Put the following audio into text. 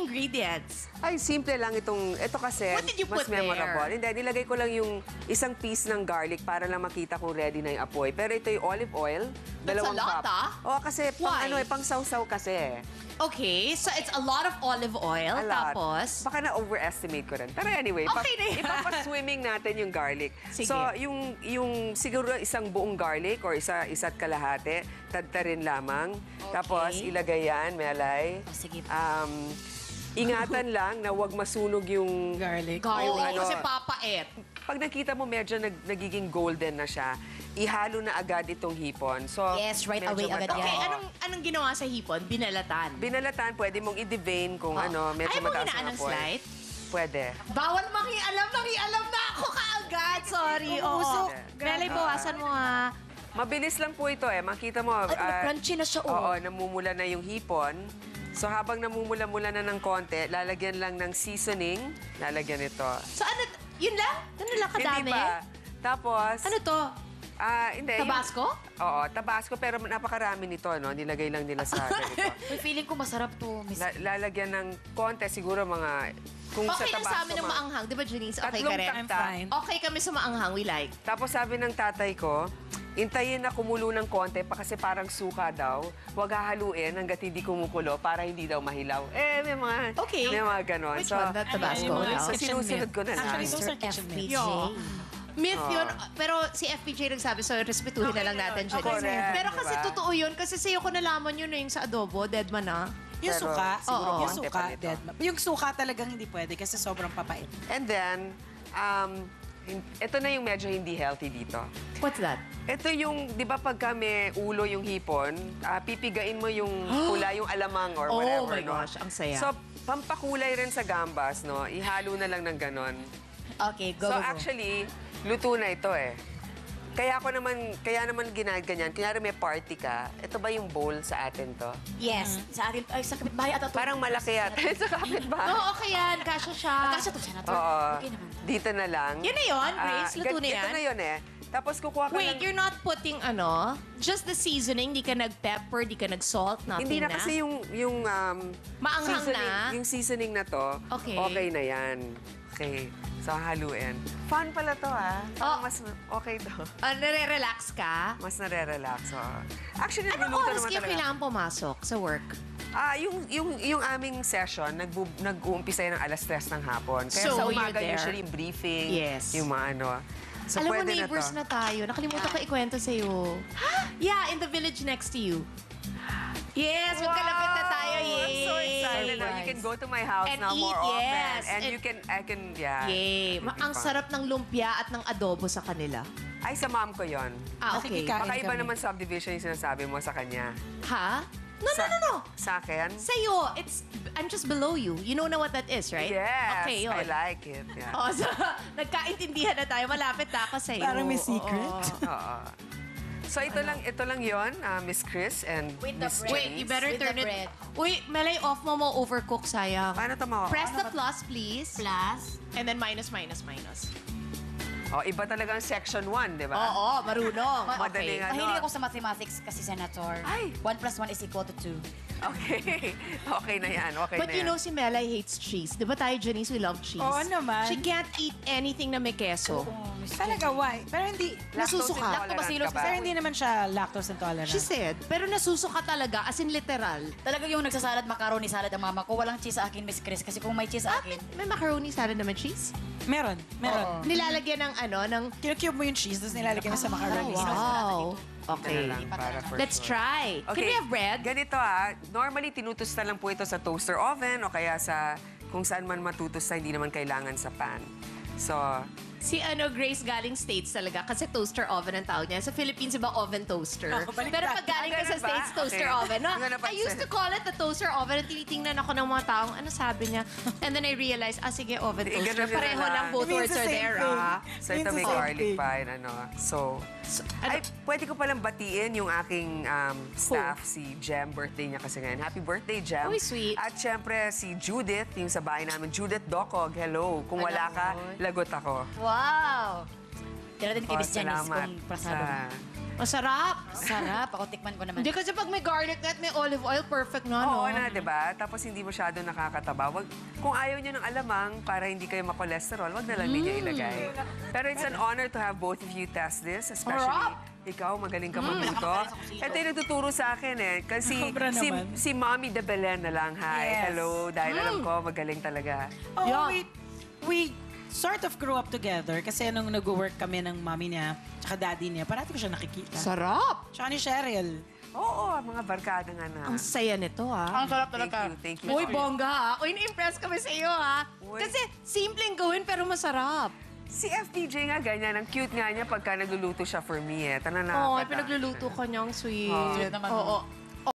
ingredients? Ay, simple lang itong, ito kasi, What did you mas put there? memorable. Hindi, nilagay ko lang yung isang piece ng garlic para lang makita kung ready na yung apoy. Pero ito yung olive oil, That's dalawang a lot, cup. ah. Oo, kasi pang Why? ano eh, pang sausaw kasi. Okay, so it's a lot of olive oil. A lot. Tapos, Baka na-overestimate ko rin. Pero anyway, Okay na yan. ipapaswimming natin yung garlic. Sige. So, yung, yung siguro isang buong garlic or isa, isa't kalahati, tadtarin lamang. Tapos, ilagay yan, melay. Oh, sige. Um, ingatan lang na huwag masunog yung Garlic. garlic. Oo, ano. kasi papait. Pag nakita mo medyo nag, nagiging golden na siya, ihalo na agad itong hipon. So, Yes, right medyo away agad mata- yan. Okay, Oo. anong anong ginawa sa hipon? Binalatan. Binalatan, pwede mong i-devein kung Oh. ano, medyo Ayaw mo mataas hinaan ang ng apoy. slight? Pwede. Bawal makialam, nakialam na ako kaagad. Sorry. Oo. Umusok. Melay, bawasan mo ha. Mabilis lang po ito eh. Makita mo. Ay, ah, crunchy na siya, oh. Oo, namumula na yung hipon. So habang namumula-mula na ng konti, lalagyan lang ng seasoning. Lalagyan ito. So ano, yun lang? Ano lang kadami? Hindi pa. Tapos, Ano to? ah, hindi. yung- Tabasco? Oo, tabasco. Pero napakarami nito, no? Nilagay lang nila sa ganito. Uy, feeling ko masarap to, Miss. La- lalagyan ng konti, siguro mga... Kung Okay sa lang sa amin ng mga- maanghang. Di ba, Janice? Okay ka rin? I'm fine. Okay kami sa maanghang. We like. Tapos sabi ng tatay ko, intayin na kumulo ng konti pa kasi parang suka daw. Huwag hahaluin hanggat hindi kumukulo para hindi daw mahilaw. Eh, may mga, Okay. may mga ganon. Which one? That Tabasco? Ano yung mga no? So, sinusunod ko na lang. Actually, those are kitchen myths. FPJ. Yeah. Myth yun, pero si FPJ nagsabi, so respetuhin na lang natin, Janice. Correct, Pero kasi diba? totoo yun, kasi sa'yo ko nalaman yun eh, yung sa adobo, dead man na. Yung Pero suka, siguro yung konti suka, dead. ma- Yung suka talagang hindi pwede kasi sobrang papait. And then, um, ito na yung medyo hindi healthy dito. What's that? Ito yung, di ba pagka may ulo yung hipon, ah, pipigain mo yung pula, yung alamang or Oh whatever. my no? gosh, ang saya. So, pampakulay rin sa gambas, no? Ihalo na lang ng ganon. Okay, go, so go, go. actually, luto na ito eh. Kaya ako naman, kaya naman ginaganyan. Kunyari may party ka, ito ba yung bowl sa atin to? Yes, sa atin, ay, sa kapitbahay at ato. Parang malaki yata sa kapitbahay. Oo, okay yan. Kasha siya. Kasya to, Senator. Oo. Okay naman. Dito na lang. Yan na yun, Grace? Ah, Luto gan- na yan? Ito na yun eh. Tapos kukuha ka Wait, ng... you're not putting ano? Just the seasoning? Di ka nag-pepper, di ka nag-salt, nothing Hindi na kasi yung, yung um, Maanghang seasoning, na? yung seasoning na to, Okay. okay na yan. Okay. So, haluin. Fun pala to, ha? Parang Oh. mas okay to. Ah, nare-relax ka? Mas nare-relax. Oh. Actually, Anong nagluluto oras naman kayo talaga. kailangan pumasok sa work? Ah, yung, yung, yung aming session, nagbu- nag-uumpisa yan ng alas 3 ng hapon. Kaya So, sa you're umaga, there. usually yung briefing, Yes. yung mga ano. So, Alam mo, pwede neighbors na na, tayo. Nakalimutan ko ikwento sa'yo. yeah, in the village next to you. Yes, magkalapit na tayo. Yay! I'm so excited. Now you can go to my house And now eat, more often. yes. And, And- you can, I can, yeah. Yay! Ma- ang fun. sarap ng lumpia at ng adobo sa kanila. Ay, sa mom ko yon. Ah, okay. Nakikikain Baka iba kami. naman subdivision yung sinasabi mo sa kanya. Ha? No, sa, no, no, no. Sa akin? Sa'yo, it's, I'm just below you. You know na what that is, right? Yes, Okay, yun. I like it. Yeah. Oh, so, nagkaintindihan na tayo. Malapit na ako sa'yo. Parang may Oo. secret. Oo. So ito lang ito lang 'yon, ah, Miss Chris and With Miss bread. Wait, you better With turn it... bread. Uy, Melay, off mo mo overcook, sayang. Paano to mga? Press the plus, please. Plus, And then minus, minus, minus. Oh, iba talaga ang section 1, 'di ba? Oo, marunong. Madali Okay. nga. Ano? mahilig ako sa mathematics kasi, Senator. Ay! 1 plus 1 is equal to 2. Okay. okay na 'yan. Okay But na you yan. know, si Melay hates cheese. Di ba tayo, Janice, we love cheese? Oo naman. She can't eat anything na may keso. Talaga, why? Pero hindi, Lactose nasusuka. intolerant Lactobacillus ka ba? pero hindi naman siya lactose intolerant. She said, pero nasusuka talaga, as in literal. Talaga yung nagsasalad, macaroni salad ang mama ko. Walang cheese sa akin, Miss Chris. Kasi kung may cheese sa Ah, akin, may, may macaroni salad naman cheese. Meron, meron. Nilalagyan ng ano, ng... Kinukube mo yung cheese, tapos nilalagyan mo sa macaroni. Wow. Okay. na lang para for Let's sure. try. Can we have bread? Ganito ah, normally tinutusta lang po ito sa toaster oven o kaya sa kung saan man matutusta, hindi naman kailangan sa pan. So, Si ano, Grace galing States talaga kasi toaster oven ang tawag niya. Sa Philippines, iba oven toaster. Oh, baliktad. Pero pag galing Ah, ka sa ganun ba? States, toaster Okay. oven. No? Hindi ko I used to call it the toaster oven. At tinitingnan ako ng mga taong, ano sabi niya? And then I realized, ah, sige, oven toaster. Pareho lang. lang, both It means words the are same there, thing. ah. so ito Means may the same garlic thing. pa and ano. So, So, ano- ay, pwede ko palang batiin yung aking um, staff, si Jem. Birthday niya kasi ngayon. Happy birthday, Jem. Uy, sweet. At syempre, si Judith, yung sa bahay namin. Judith Dokog, hello. Kung wala ka, lagot ako. wow! Tira din kay Oh, Miss Janice salamat kung prasado. sa Masarap. Sarap. Ako tikman ko naman. Hindi kasi pag may garlic at may olive oil, perfect na, no? Oo na, di ba? Tapos hindi masyado nakakataba. Wag, kung ayaw niyo ng alamang para hindi kayo makolesterol, wag na lang ninyo Mm. ilagay. Pero it's an honor to have both of you test this, especially Harap. ikaw, magaling Mm. ka magluto. Ito yung natuturo sa akin eh. Kasi Sobra si, naman. si Mommy de Belen na lang. Hi, Yes. hello. Dahil Mm. alam ko, magaling talaga. Oh, Yeah. we, we sort of grew up together kasi nung nag-work kami ng mommy niya tsaka daddy niya, parati ko siya nakikita. Sarap. Tsaka ni Cheryl. Oo, mga barkada nga na. Ang saya nito, ah. Ang sarap Thank talaga. you, thank you. Uy, bongga, ha? Uy, na-impress kami sa iyo, ha? Uy. Kasi simpleng gawin, pero masarap. Si FPJ nga ganyan. Ang cute nga niya pagka nagluluto siya for me eh. Tala na. Oo, oh, pinagluluto ko niyang sweet. Oo. Sweet naman. Oo.